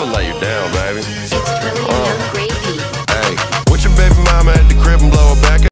never lay you down, baby.